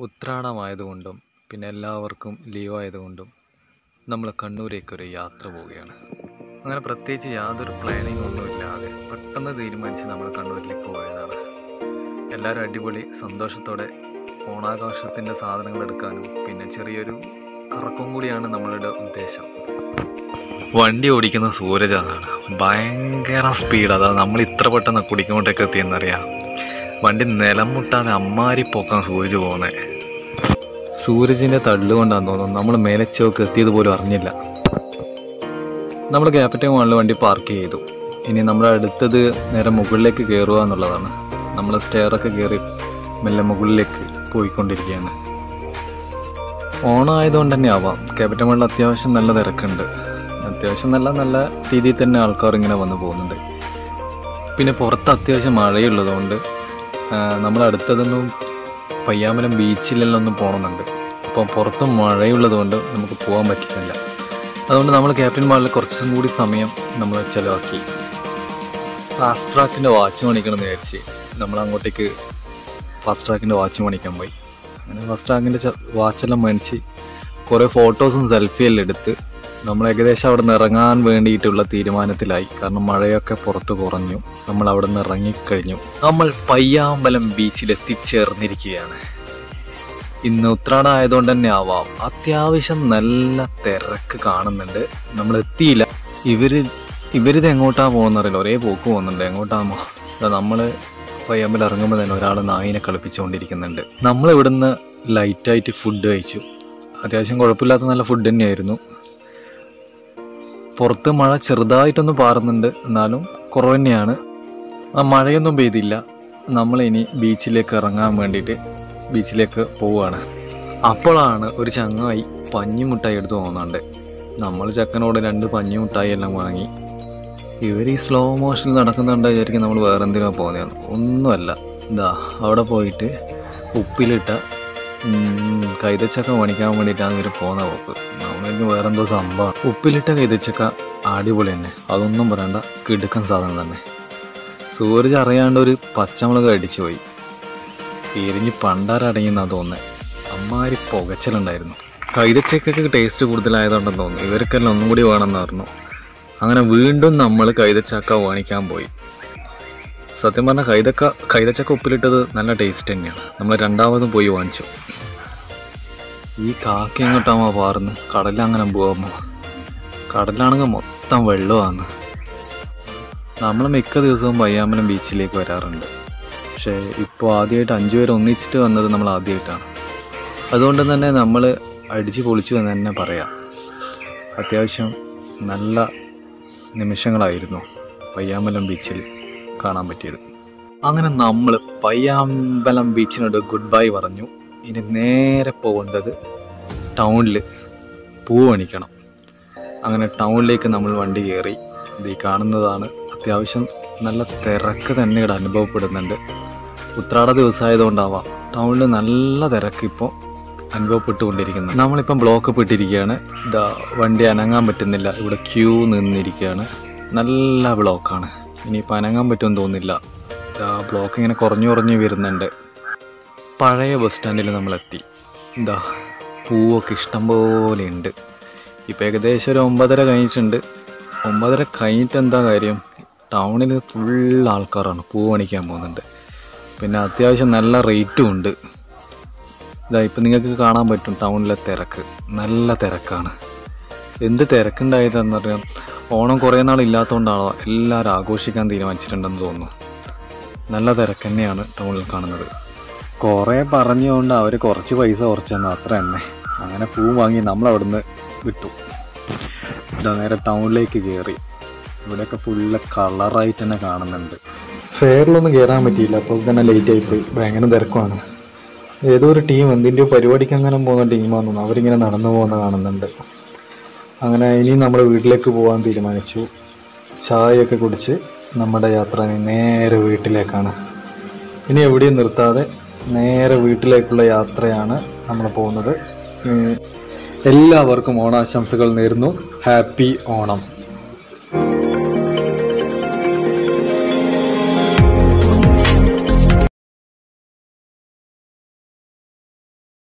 ഉത്രാടമായതുകൊണ്ടും പിന്നെ എല്ലാവർക്കും ലീവ് ആയതുകൊണ്ടും നമ്മൾ കണ്ണൂരേക്ക് ഒരു യാത്ര പോവുകയാണ്. അങ്ങനെ പ്രത്യേകിച്ച് യാതൊരു പ്ലാനിങ് ഒന്നുമില്ലാതെ പെട്ടെന്ന് തീരുമാനിച്ച് നമ്മൾ കണ്ണൂരിലേക്ക് പോയതാണ് എല്ലാവരും അടിപൊളി സന്തോഷത്തോടെ ഓണാഘോഷത്തിന്റെ സാധനങ്ങൾ എടുക്കാനും പിന്നെ ചെറിയൊരു കറക്കം കൂടിയാണ് നമ്മളുടെ ഉദ്ദേശം. വണ്ടി ഓടിക്കുന്ന സൂരജ് അതാണ്. ഭയങ്കര സ്പീഡ് അതാണ് നമ്മൾ ഇത്ര പെട്ടെന്ന് കുടിക്കുമ്പോട്ടേക്ക് എത്തിയെന്നറിയാം. വണ്ടി നിലം മുട്ടാതെ അമ്മാരി പോക്കാൻ സൂരജ് പോകുന്നത് സൂരജിന്റെ തള്ളുകൊണ്ടാന്ന് തോന്നുന്നു നമ്മൾ മേലച്ചോക്ക് എത്തിയത് പോലും അറിഞ്ഞില്ല. നമ്മൾ ക്യാപിറ്റൽ മാളിൽ വണ്ടി പാർക്ക് ചെയ്തു. ഇനി നമ്മുടെ അടുത്തത് നേരെ മുകളിലേക്ക് കയറുക എന്നുള്ളതാണ്. നമ്മൾ സ്റ്റെയറൊക്കെ കയറി മെല്ലെ മുകളിലേക്ക് പോയിക്കൊണ്ടിരിക്കുകയാണ്. ഓണമായതുകൊണ്ട് തന്നെ ആവാം. ക്യാപിറ്റൽ മാളിൽ അത്യാവശ്യം നല്ല തിരക്കുണ്ട്. അത്യാവശ്യം നല്ല നല്ല രീതിയിൽ തന്നെ ആൾക്കാർ ഇങ്ങനെ വന്നു പോകുന്നുണ്ട്. പിന്നെ പുറത്ത് അത്യാവശ്യം മഴയുള്ളതുകൊണ്ട് നമ്മൾ അടുത്തതൊന്നും പയ്യാമലം ബീച്ചിലെല്ലാം ഒന്ന് പോകണമെന്നുണ്ട് അപ്പോൾ പുറത്ത് മഴയുള്ളതുകൊണ്ട് നമുക്ക് പോകാൻ പറ്റുന്നില്ല. അതുകൊണ്ട് നമ്മൾ ക്യാപ്റ്റൻ മാളിൽ കുറച്ചും കൂടി സമയം നമ്മൾ ചിലവാക്കി. ഫാസ്റ്റ് ട്രാക്കിന്റെ വാച്ച് മണിക്കണം എന്ന് വിചാരിച്ച് നമ്മൾ അങ്ങോട്ടേക്ക് ഫാസ്റ്റ് ട്രാക്കിന്റെ വാച്ച് മണിക്കാൻ പോയി. അങ്ങനെ ഫാസ്റ്റ് ട്രാക്കിന്റെ വാച്ചെല്ലാം മേടിച്ച് കുറേ ഫോട്ടോസും സെൽഫിയെല്ലാം എടുത്ത് നമ്മൾ ഏകദേശം അവിടെ നിന്ന് ഇറങ്ങാൻ വേണ്ടിയിട്ടുള്ള തീരുമാനത്തിലായി. കാരണം മഴയൊക്കെ പുറത്ത് കുറഞ്ഞു. നമ്മൾ അവിടെ നിന്ന് ഇറങ്ങിക്കഴിഞ്ഞു. നമ്മൾ പയ്യാമ്പലം ബീച്ചിൽ എത്തിച്ചേർന്നിരിക്കുകയാണ് ഇന്ന് ഉത്രാടം ആയതുകൊണ്ട് തന്നെ ആവാം. അത്യാവശ്യം നല്ല തിരക്ക് കാണുന്നുണ്ട്. നമ്മൾ എത്തിയില്ല. ഇവർ ഇവരിത് എങ്ങോട്ടാ പോകുന്നറിയില്ല ഒരേ പോക്ക് പോകുന്നുണ്ട്. എങ്ങോട്ടാമോ നമ്മൾ പയ്യാമ്പലം ഇറങ്ങുമ്പോൾ തന്നെ ഒരാൾ നായിനെ കളിപ്പിച്ചുകൊണ്ടിരിക്കുന്നുണ്ട് നമ്മൾ ഇവിടുന്ന് ലൈറ്റായിട്ട് ഫുഡ് കഴിച്ചു. അത്യാവശ്യം കുഴപ്പമില്ലാത്ത നല്ല ഫുഡ് തന്നെയായിരുന്നു. പുറത്ത് മഴ ചെറുതായിട്ടൊന്ന് പാറുന്നുണ്ട്. എന്നാലും കുറവ് തന്നെയാണ് ആ മഴയൊന്നും പെയ്തില്ല. നമ്മളിനി ബീച്ചിലേക്ക് ഇറങ്ങാൻ വേണ്ടിയിട്ട് ബീച്ചിലേക്ക് പോവുകയാണ്. അപ്പോഴാണ് ഒരു ചങ്ങായി പഞ്ഞിമുട്ടായി എടുത്ത് പോകുന്നുണ്ട് നമ്മൾ ചക്കനോട് രണ്ട് പഞ്ഞിമുട്ടായി എല്ലാം വാങ്ങി. ഇവർ ഈ സ്ലോ മോഷനിൽ നടക്കുന്നുണ്ട് വിചാരിക്കും നമ്മൾ വേറെ എന്തിനാ പോകുന്നതാണ് ഒന്നുമല്ല. ഇതാ അവിടെ പോയിട്ട് ഉപ്പിലിട്ട കൈതച്ചക്ക മേടിക്കാൻ വേണ്ടിയിട്ടാണ് ഇവർ പോകുന്ന പോക്ക് നമ്മൾക്ക് വേറെ എന്തോ സംഭവം. ഉപ്പിലിട്ട കൈതച്ചക്ക അടിപൊളി തന്നെ. അതൊന്നും പറയണ്ട കിടുക്കൻ സാധനം തന്നെ. സൂരജ് അറിയാണ്ട് ഒരു പച്ചമുളക് അടിച്ചു പോയി. എരിഞ്ഞ് പണ്ടാരടങ്ങിയെന്നാ തോന്നുന്നത് അമ്മാരി പുകച്ചലുണ്ടായിരുന്നു. കൈതച്ചക്കൊക്കെ ടേസ്റ്റ് കൂടുതലായതുകൊണ്ടെന്ന് തോന്നുന്നു. ഇവർക്കെല്ലാം ഒന്നും കൂടി വേണമെന്ന് പറഞ്ഞു. അങ്ങനെ വീണ്ടും നമ്മൾ കൈതച്ചക്ക വാണിക്കാൻ പോയി. സത്യം പറഞ്ഞാൽ കൈതക്ക കൈതച്ചക്ക ഉപ്പിലിട്ടത് നല്ല ടേസ്റ്റ് തന്നെയാണ്. നമ്മൾ രണ്ടാമതും പോയി വാങ്ങിച്ചു. ഈ കാക്ക എങ്ങോട്ടാമോ പാറുന്നു? കടലങ്ങനെ പോവാമോ കടലാണെങ്കിൽ മൊത്തം വെള്ളമാണ്. നമ്മൾ മിക്ക ദിവസവും പയ്യാമ്പലം ബീച്ചിലേക്ക് വരാറുണ്ട്. പക്ഷേ ഇപ്പോൾ ആദ്യമായിട്ട് അഞ്ചു പേര് ഒന്നിച്ചിട്ട് വന്നത് നമ്മൾ ആദ്യമായിട്ടാണ്. അതുകൊണ്ട് തന്നെ നമ്മൾ അടിച്ച് പൊളിച്ചു എന്ന് തന്നെ പറയാം. അത്യാവശ്യം നല്ല നിമിഷങ്ങളായിരുന്നു പയ്യാമ്പലം ബീച്ചിൽ കാണാൻ പറ്റിയത്. അങ്ങനെ നമ്മൾ പയ്യാമ്പലം ബീച്ചിനോട് ഗുഡ് ബൈ പറഞ്ഞു. ഇനി നേരെ പോകേണ്ടത് ടൗണിൽ പൂ പണിക്കണം അങ്ങനെ ടൗണിലേക്ക് നമ്മൾ വണ്ടി കയറി. ഇത് കാണുന്നതാണ് അത്യാവശ്യം നല്ല തിരക്ക് തന്നെ ഇവിടെ അനുഭവപ്പെടുന്നുണ്ട്. ഉത്രാട ദിവസമായതുകൊണ്ടാവാം ടൗണിൽ നല്ല തിരക്ക് ഇപ്പോൾ അനുഭവപ്പെട്ടുകൊണ്ടിരിക്കുന്നു നമ്മളിപ്പം ബ്ലോക്ക് പെട്ടിരിക്കുകയാണ് ഇതാ വണ്ടി അനങ്ങാൻ പറ്റുന്നില്ല. ഇവിടെ ക്യൂ നിന്നിരിക്കുകയാണ്. നല്ല ബ്ലോക്കാണ് ഇനിയിപ്പോൾ അനങ്ങാൻ പറ്റുമെന്ന് തോന്നുന്നില്ല. ബ്ലോക്ക് ഇങ്ങനെ കുറഞ്ഞു കുറഞ്ഞു വരുന്നുണ്ട്. പഴയ ബസ് സ്റ്റാൻഡിൽ നമ്മളെത്തി. എന്താ പൂവൊക്കെ ഇഷ്ടം പോലെ ഉണ്ട്. ഇപ്പോൾ ഏകദേശം ഒരു ഒമ്പതര കഴിഞ്ഞിട്ടുണ്ട്. ഒമ്പതര കഴിഞ്ഞിട്ട് എന്താ കാര്യം? ടൗണിൽ ഫുൾ ആൾക്കാരാണ് പൂ പണിക്കാൻ പോകുന്നുണ്ട്. പിന്നെ അത്യാവശ്യം നല്ല റേറ്റും ഉണ്ട്. ഇതാ ഇപ്പം നിങ്ങൾക്ക് കാണാൻ പറ്റും ടൗണിലെ തിരക്ക്. നല്ല തിരക്കാണ്. എന്ത് തിരക്കുണ്ടായതെന്ന് പറഞ്ഞാൽ ഓണം കുറേ നാൾ ഇല്ലാത്തതുകൊണ്ടാണോ എല്ലാവരും ആഘോഷിക്കാൻ തീരുമാനിച്ചിട്ടുണ്ടെന്ന് തോന്നുന്നു. നല്ല തിരക്ക് തന്നെയാണ് ടൗണിൽ കാണുന്നത്. കുറേ പറഞ്ഞുകൊണ്ട് അവർ കുറച്ച് പൈസ കുറച്ച് തന്നു അത്ര തന്നെ. അങ്ങനെ പൂ വാങ്ങി നമ്മൾ അവിടുന്ന് വിട്ടു. ഇതാ നേരെ ടൗണിലേക്ക് കയറി ഇവിടെയൊക്കെ ഫുള്ള് കളറായിട്ട് തന്നെ കാണുന്നുണ്ട്. ഫെയറിലൊന്നും കയറാൻ പറ്റിയില്ല. അപ്പോൾ തന്നെ ലേറ്റ് ആയിപ്പോയി ഭയങ്കര തിരക്കുമാണ് ഏതോ ഒരു ടീം എന്തിന്റെയോ പരിപാടിക്ക് അങ്ങനെ പോകുന്ന ടീമാണെന്ന് അവരിങ്ങനെ നടന്നു പോകുന്ന കാണുന്നുണ്ട്. അങ്ങനെ ഇനി നമ്മൾ വീട്ടിലേക്ക് പോകാൻ തീരുമാനിച്ചു. ചായയൊക്കെ കുടിച്ച് നമ്മുടെ യാത്ര നേരെ വീട്ടിലേക്കാണ്. ഇനി എവിടെയും നിർത്താതെ നേരെ വീട്ടിലേക്കുള്ള യാത്രയാണ് നമ്മൾ പോകുന്നത്. എല്ലാവർക്കും ഓണാശംസകൾ നേരുന്നു. ഹാപ്പി ഓണം.